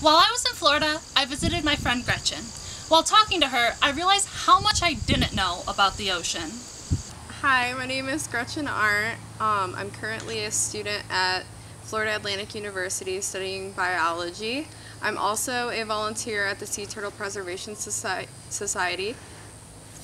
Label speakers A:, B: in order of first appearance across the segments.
A: While I was in Florida, I visited my friend Gretchen. While talking to her, I realized how much I didn't know about the ocean.
B: Hi, my name is Gretchen Arndt. Um, I'm currently a student at Florida Atlantic University studying biology. I'm also a volunteer at the Sea Turtle Preservation Soci Society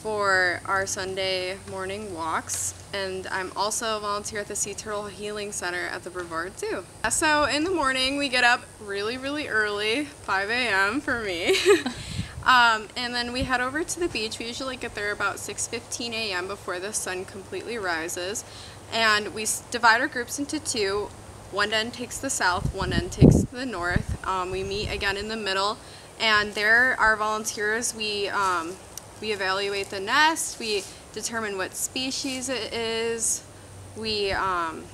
B: for our Sunday morning walks and I'm also a volunteer at the Sea Turtle Healing Center at the Brevard Zoo. So in the morning we get up really really early, 5 a.m. for me. um, and then we head over to the beach. We usually get there about 6.15 a.m. before the sun completely rises and we divide our groups into two. One end takes the south, one end takes the north. Um, we meet again in the middle and there our volunteers we um, we evaluate the nest, we determine what species it is, we, um,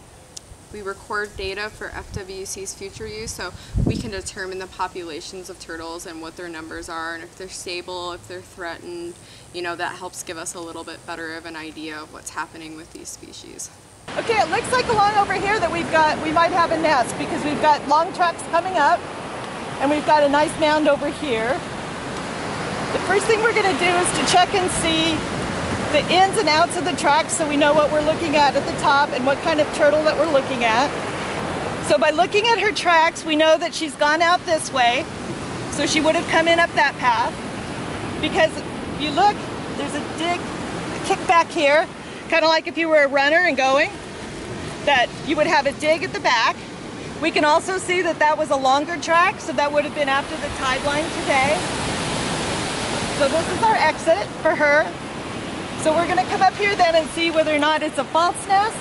B: we record data for FWC's future use so we can determine the populations of turtles and what their numbers are and if they're stable, if they're threatened, you know, that helps give us a little bit better of an idea of what's happening with these species.
C: Okay, it looks like along over here that we've got, we might have a nest because we've got long tracks coming up and we've got a nice mound over here. The first thing we're going to do is to check and see the ins and outs of the tracks so we know what we're looking at at the top and what kind of turtle that we're looking at. So by looking at her tracks, we know that she's gone out this way. So she would have come in up that path. Because if you look, there's a dig, a kick back here, kind of like if you were a runner and going, that you would have a dig at the back. We can also see that that was a longer track, so that would have been after the tide line today. So this is our exit for her. So we're gonna come up here then and see whether or not it's a false nest,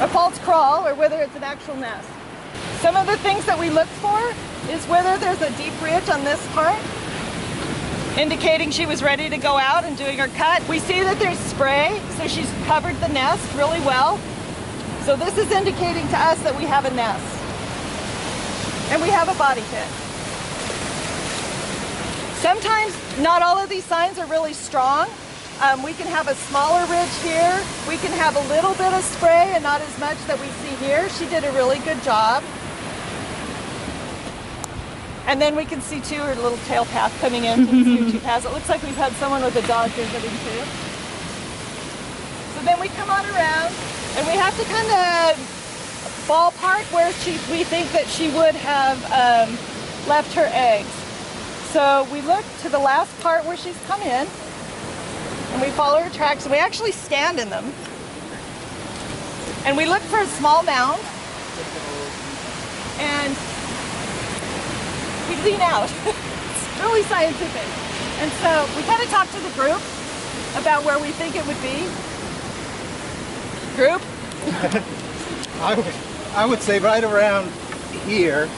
C: a false crawl, or whether it's an actual nest. Some of the things that we look for is whether there's a deep ridge on this part, indicating she was ready to go out and doing her cut. We see that there's spray, so she's covered the nest really well. So this is indicating to us that we have a nest. And we have a body pit. Sometimes not all of these signs are really strong. Um, we can have a smaller ridge here. We can have a little bit of spray and not as much that we see here. She did a really good job. And then we can see too her little tail path coming in the two paths. It looks like we've had someone with a dog visiting too. So then we come on around and we have to kind of ballpark where she, we think that she would have um, left her eggs. So we look to the last part where she's come in and we follow her tracks and we actually stand in them. And we look for a small mound and we lean out. it's really scientific. And so we kind of talk to the group about where we think it would be. Group?
D: I would, I would say right around here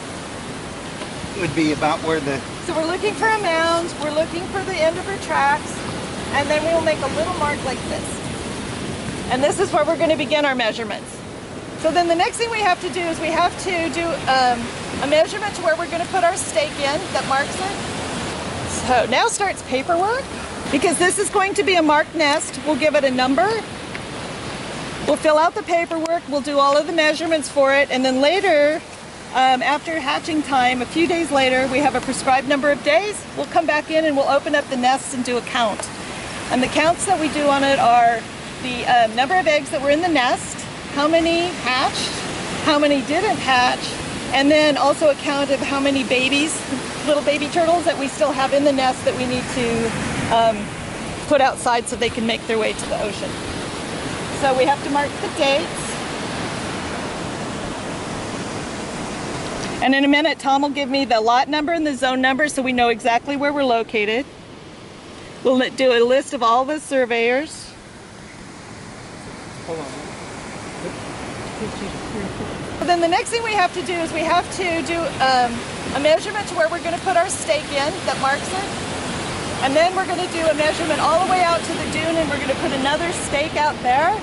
D: would be about where the
C: so we're looking for a mound, we're looking for the end of her tracks, and then we'll make a little mark like this. And this is where we're going to begin our measurements. So then the next thing we have to do is we have to do um, a measurement to where we're going to put our stake in that marks it. So now starts paperwork. Because this is going to be a marked nest, we'll give it a number. We'll fill out the paperwork, we'll do all of the measurements for it, and then later um, after hatching time, a few days later, we have a prescribed number of days. We'll come back in and we'll open up the nests and do a count. And the counts that we do on it are the um, number of eggs that were in the nest, how many hatched, how many didn't hatch, and then also a count of how many babies, little baby turtles that we still have in the nest that we need to um, put outside so they can make their way to the ocean. So we have to mark the dates. And in a minute, Tom will give me the lot number and the zone number so we know exactly where we're located. We'll do a list of all the surveyors. Hold on. Then the next thing we have to do is we have to do um, a measurement to where we're going to put our stake in that marks it. And then we're going to do a measurement all the way out to the dune and we're going to put another stake out there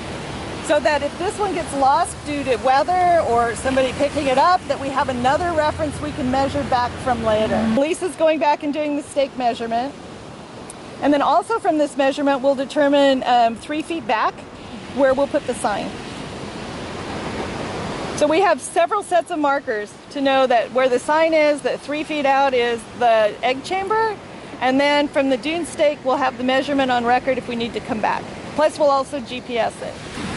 C: so that if this one gets lost due to weather or somebody picking it up, that we have another reference we can measure back from later. Lisa's going back and doing the stake measurement. And then also from this measurement, we'll determine um, three feet back where we'll put the sign. So So we have several sets of markers to know that where the sign is, that three feet out is the egg chamber, and then from the dune stake, we'll have the measurement on record if we need to come back. Plus, we'll also GPS it.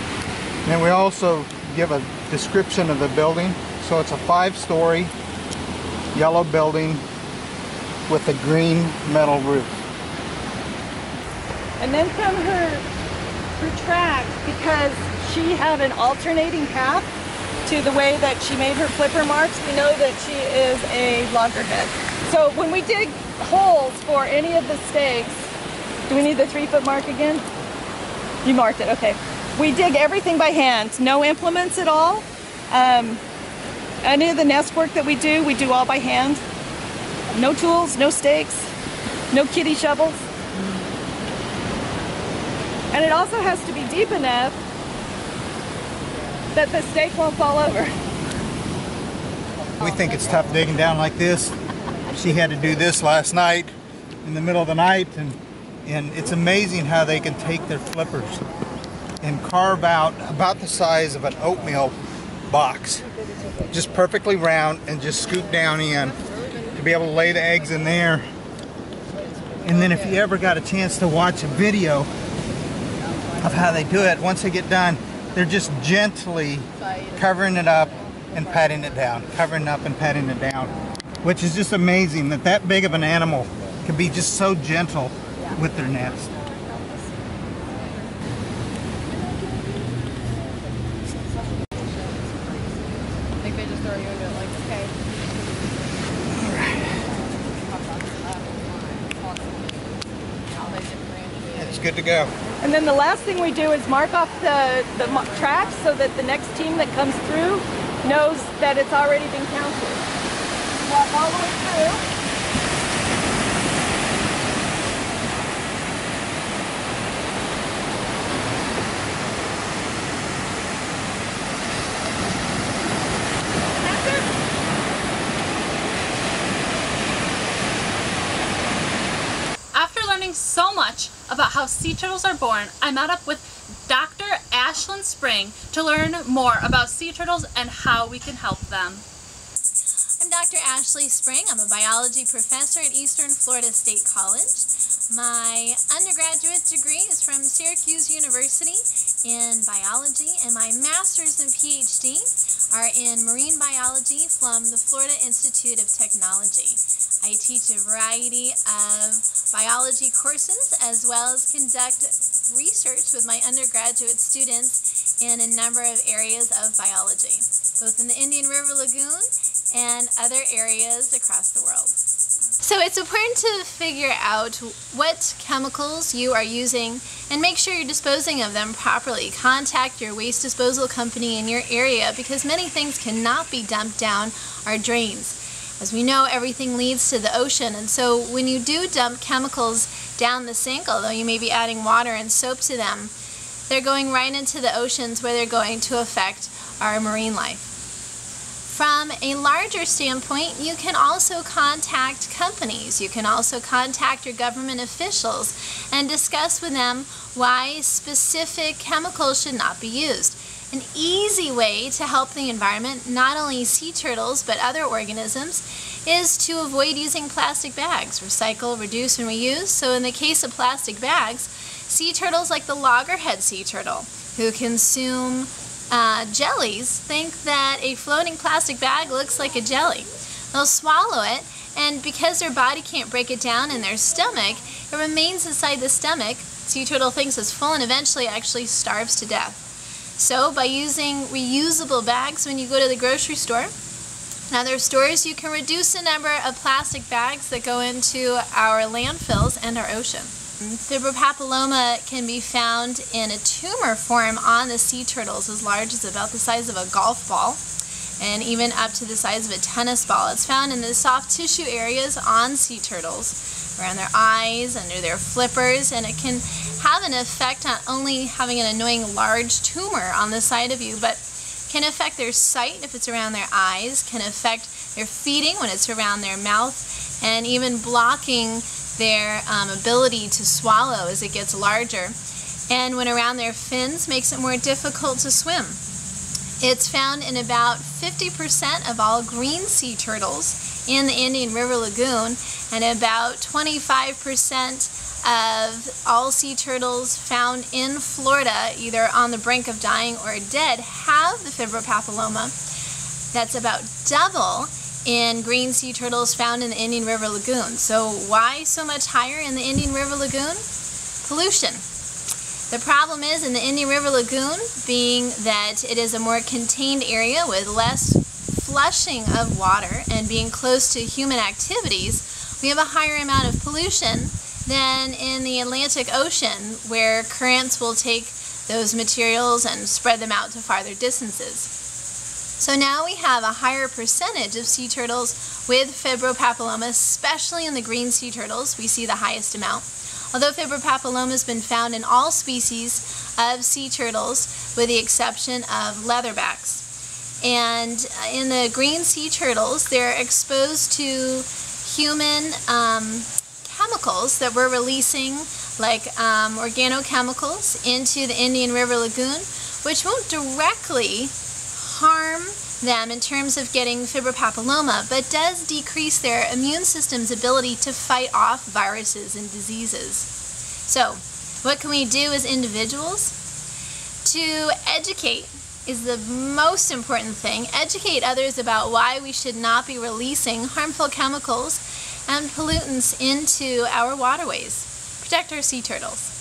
D: And we also give a description of the building. So it's a five-story yellow building with a green metal roof.
C: And then from her, her track, because she had an alternating path to the way that she made her flipper marks, we know that she is a loggerhead. So when we dig holes for any of the stakes, do we need the three foot mark again? You marked it, okay. We dig everything by hand, no implements at all. Um, any of the nest work that we do, we do all by hand. No tools, no stakes, no kitty shovels. And it also has to be deep enough that the stake won't fall over.
D: We think it's tough digging down like this. She had to do this last night in the middle of the night and and it's amazing how they can take their flippers and carve out about the size of an oatmeal box just perfectly round and just scoop down in to be able to lay the eggs in there and then if you ever got a chance to watch a video of how they do it once they get done they're just gently covering it up and patting it down covering up and patting it down which is just amazing that that big of an animal can be just so gentle with their nest.
B: I think they just throw you into it like, okay.
D: It's good to go.
C: And then the last thing we do is mark off the, the tracks so that the next team that comes through knows that it's already been counted. Walk all the way through.
A: After learning so much about how sea turtles are born, I met up with Dr. Ashlyn Spring to learn more about sea turtles and how we can help them.
E: I'm Dr. Ashley Spring. I'm a biology professor at Eastern Florida State College. My undergraduate degree is from Syracuse University in biology, and my master's and PhD are in marine biology from the Florida Institute of Technology. I teach a variety of biology courses as well as conduct research with my undergraduate students in a number of areas of biology, both in the Indian River Lagoon and other areas across the world. So it's important to figure out what chemicals you are using and make sure you're disposing of them properly. Contact your waste disposal company in your area because many things cannot be dumped down our drains. As we know, everything leads to the ocean, and so when you do dump chemicals down the sink, although you may be adding water and soap to them, they're going right into the oceans where they're going to affect our marine life. From a larger standpoint, you can also contact companies. You can also contact your government officials and discuss with them why specific chemicals should not be used. An easy way to help the environment, not only sea turtles but other organisms, is to avoid using plastic bags. Recycle, reduce, and reuse. So, in the case of plastic bags, sea turtles like the loggerhead sea turtle, who consume uh, jellies think that a floating plastic bag looks like a jelly. They'll swallow it, and because their body can't break it down in their stomach, it remains inside the stomach. Sea turtle thinks it's full and eventually actually starves to death. So, by using reusable bags when you go to the grocery store and other stores, you can reduce the number of plastic bags that go into our landfills and our ocean. Fibropapilloma can be found in a tumor form on the sea turtles as large as about the size of a golf ball and even up to the size of a tennis ball. It's found in the soft tissue areas on sea turtles, around their eyes, under their flippers, and it can have an effect not only having an annoying large tumor on the side of you, but can affect their sight if it's around their eyes, can affect their feeding when it's around their mouth, and even blocking their um, ability to swallow as it gets larger. And when around their fins, makes it more difficult to swim. It's found in about 50% of all green sea turtles in the Indian River Lagoon and about 25% of all sea turtles found in Florida, either on the brink of dying or dead, have the fibropapilloma. That's about double in green sea turtles found in the Indian River Lagoon. So why so much higher in the Indian River Lagoon? Pollution. The problem is in the Indian River Lagoon, being that it is a more contained area with less flushing of water and being close to human activities, we have a higher amount of pollution than in the Atlantic Ocean where currents will take those materials and spread them out to farther distances. So now we have a higher percentage of sea turtles with fibropapilloma, especially in the green sea turtles. We see the highest amount. Although fibropapilloma has been found in all species of sea turtles with the exception of leatherbacks. And in the green sea turtles, they're exposed to human um, chemicals that we're releasing, like um, organochemicals, into the Indian River Lagoon, which won't directly harm them in terms of getting fibropapilloma, but does decrease their immune system's ability to fight off viruses and diseases. So, what can we do as individuals? To educate is the most important thing. Educate others about why we should not be releasing harmful chemicals and pollutants into our waterways. Protect our sea turtles.